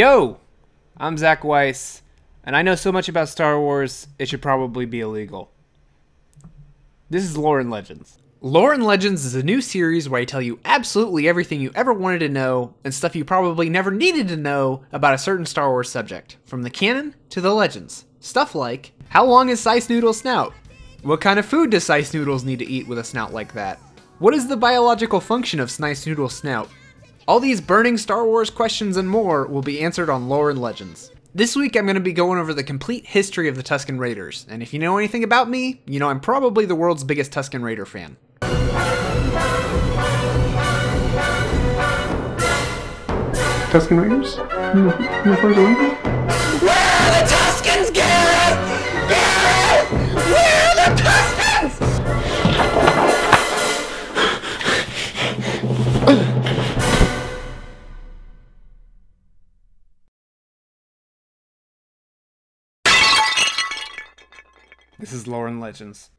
Yo! I'm Zach Weiss, and I know so much about Star Wars, it should probably be illegal. This is Lore and Legends. Lore and Legends is a new series where I tell you absolutely everything you ever wanted to know and stuff you probably never needed to know about a certain Star Wars subject, from the canon to the legends. Stuff like how long is Sy Snootles' snout? What kind of food does Sy Snootles need to eat with a snout like that? What is the biological function of Sy Snootles' snout? All these burning Star Wars questions and more will be answered on Lore and Legends. This week I'm going to be going over the complete history of the Tusken Raiders, and if you know anything about me, you know I'm probably the world's biggest Tusken Raider fan. Tusken Raiders? In the, in the Force Where are the Tuskens, Garrett? Garrett! Where are the Tuskens? This is Lore and Legends.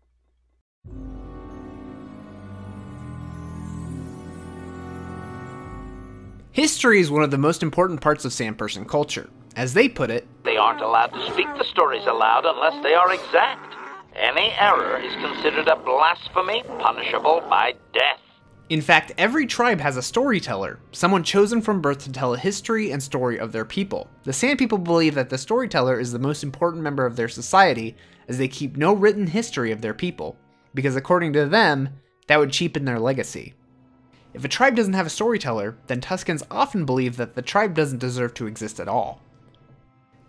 History is one of the most important parts of Sandperson culture. As they put it, They aren't allowed to speak the stories aloud unless they are exact. Any error is considered a blasphemy punishable by death. In fact, every tribe has a storyteller, someone chosen from birth to tell a history and story of their people. The Sand People believe that the storyteller is the most important member of their society, as they keep no written history of their people, because according to them, that would cheapen their legacy. If a tribe doesn't have a storyteller, then Tuskens often believe that the tribe doesn't deserve to exist at all.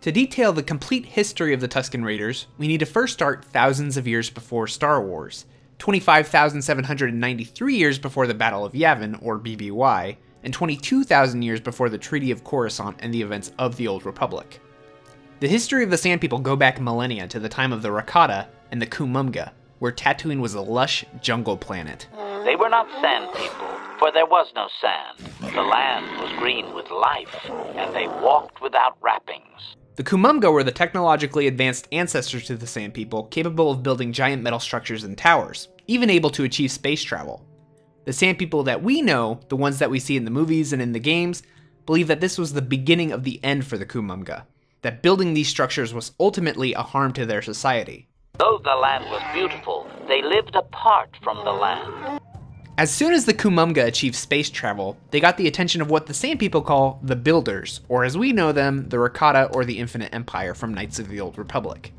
To detail the complete history of the Tusken Raiders, we need to first start thousands of years before Star Wars, 25,793 years before the Battle of Yavin, or BBY, and 22,000 years before the Treaty of Coruscant and the events of the Old Republic. The history of the Sand People go back millennia to the time of the Rakata and the Kumumgah, where Tatooine was a lush jungle planet. They were not sand people, for there was no sand. The land was green with life, and they walked without wrappings. The Kumumgah were the technologically advanced ancestors to the Sand People, capable of building giant metal structures and towers, even able to achieve space travel. The Sand People that we know, the ones that we see in the movies and in the games, believe that this was the beginning of the end for the Kumumgah, that building these structures was ultimately a harm to their society. Though the land was beautiful, they lived apart from the land. As soon as the Kumumgah achieved space travel, they got the attention of what the Sand People call the Builders, or as we know them, the Rakata or the Infinite Empire from Knights of the Old Republic.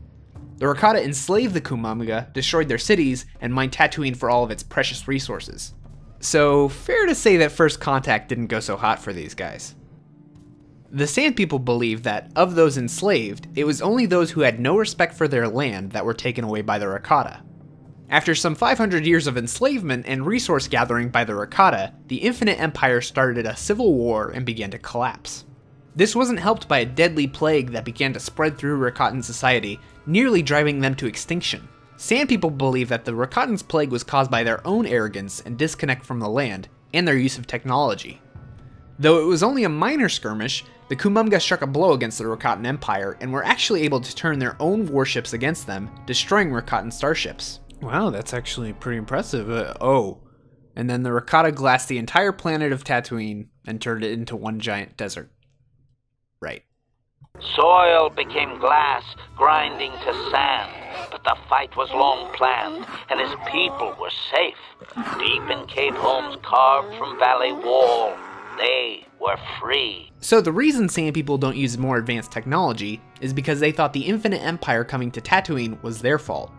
The Rakata enslaved the Kumumgah, destroyed their cities, and mined Tatooine for all of its precious resources. So, fair to say that First Contact didn't go so hot for these guys. The Sand People believe that, of those enslaved, it was only those who had no respect for their land that were taken away by the Rakata. After some 500 years of enslavement and resource gathering by the Rakata, the Infinite Empire started a civil war and began to collapse. This wasn't helped by a deadly plague that began to spread through Rakatan society, nearly driving them to extinction. Sand people believe that the Rakatan's plague was caused by their own arrogance and disconnect from the land, and their use of technology. Though it was only a minor skirmish, the Kumumgah struck a blow against the Rakatan Empire and were actually able to turn their own warships against them, destroying Rakatan starships. Wow, that's actually pretty impressive. Uh, oh. And then the Rakata glassed the entire planet of Tatooine and turned it into one giant desert. Right. Soil became glass, grinding to sand. But the fight was long planned, and his people were safe. Deep in cave homes carved from valley wall, they were free. So the reason Sand People don't use more advanced technology is because they thought the Infinite Empire coming to Tatooine was their fault.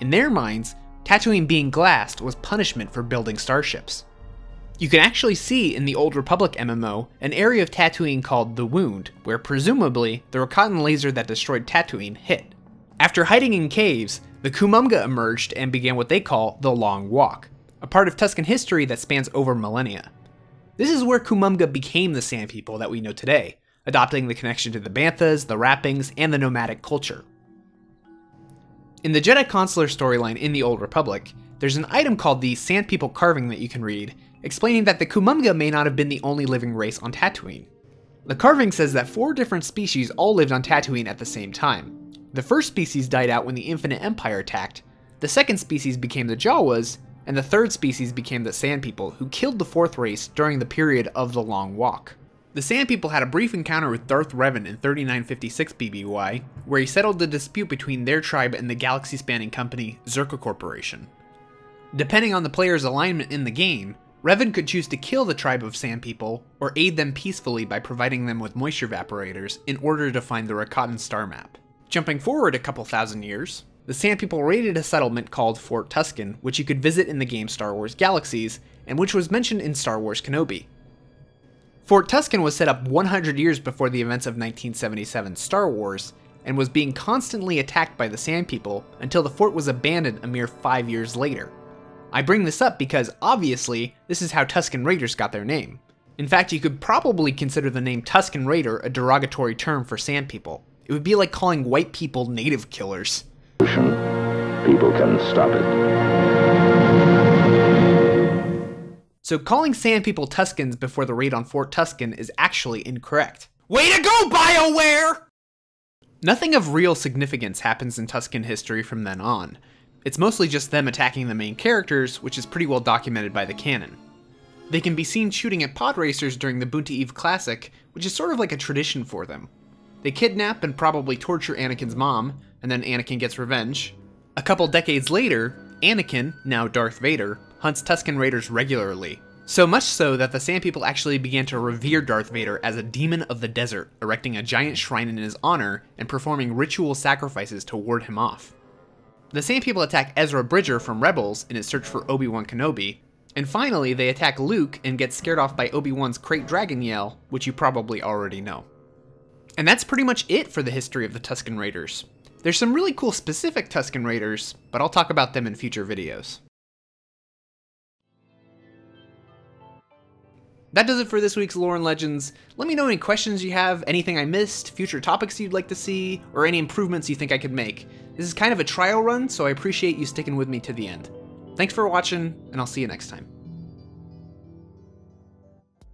In their minds, Tatooine being glassed was punishment for building starships. You can actually see in the Old Republic MMO an area of Tatooine called the Wound, where presumably the Rakatan laser that destroyed Tatooine hit. After hiding in caves, the Kumumgah emerged and began what they call the Long Walk, a part of Tusken history that spans over millennia. This is where Kumumgah became the Sand People that we know today, adopting the connection to the Banthas, the Wrappings, and the nomadic culture. In the Jedi Consular storyline in the Old Republic, there's an item called the Sand People carving that you can read, explaining that the Kumumgah may not have been the only living race on Tatooine. The carving says that four different species all lived on Tatooine at the same time. The first species died out when the Infinite Empire attacked, the second species became the Jawas, and the third species became the Sand People, who killed the fourth race during the period of the Long Walk. The Sand People had a brief encounter with Darth Revan in 3956 BBY, where he settled the dispute between their tribe and the galaxy spanning company Czerka Corporation. Depending on the player's alignment in the game, Revan could choose to kill the tribe of Sand People or aid them peacefully by providing them with moisture evaporators in order to find the Rakatan star map. Jumping forward a couple thousand years, the Sand People raided a settlement called Fort Tusken, which you could visit in the game Star Wars Galaxies, and which was mentioned in Star Wars Kenobi. Fort Tusken was set up 100 years before the events of 1977 Star Wars, and was being constantly attacked by the Sand People until the fort was abandoned a mere five years later. I bring this up because, obviously, this is how Tusken Raiders got their name. In fact, you could probably consider the name Tusken Raider a derogatory term for Sand People. It would be like calling white people native killers. People can stop it. So calling Sand People Tuskens before the raid on Fort Tusken is actually incorrect. Way to go, BioWare! Nothing of real significance happens in Tusken history from then on. It's mostly just them attacking the main characters, which is pretty well documented by the canon. They can be seen shooting at pod racers during the Boonta Eve Classic, which is sort of like a tradition for them. They kidnap and probably torture Anakin's mom, and then Anakin gets revenge. A couple decades later, Anakin, now Darth Vader, hunts Tusken Raiders regularly. So much so that the Sand People actually began to revere Darth Vader as a demon of the desert, erecting a giant shrine in his honor and performing ritual sacrifices to ward him off. The same People attack Ezra Bridger from Rebels in his search for Obi-Wan Kenobi, and finally they attack Luke and get scared off by Obi-Wan's Krayt Dragon Yell, which you probably already know. And that's pretty much it for the history of the Tusken Raiders. There's some really cool specific Tusken Raiders, but I'll talk about them in future videos. That does it for this week's Lore and Legends. Let me know any questions you have, anything I missed, future topics you'd like to see, or any improvements you think I could make. This is kind of a trial run, so I appreciate you sticking with me to the end. Thanks for watching, and I'll see you next time.